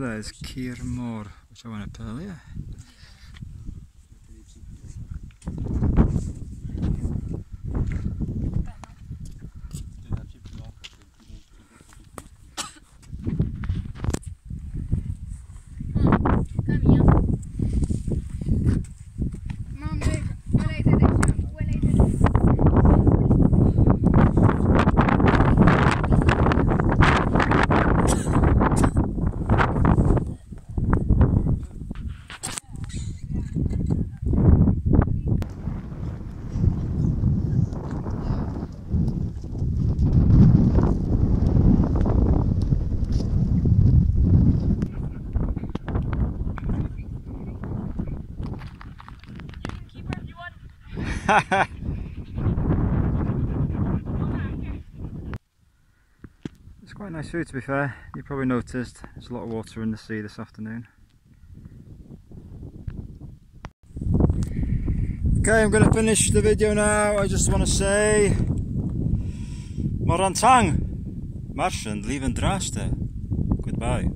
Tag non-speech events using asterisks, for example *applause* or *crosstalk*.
there is Moor, which I went up earlier. *laughs* it's quite nice food to be fair. You probably noticed there's a lot of water in the sea this afternoon. Okay, I'm going to finish the video now. I just want to say Morantang, Martian, leaving Draste. Goodbye.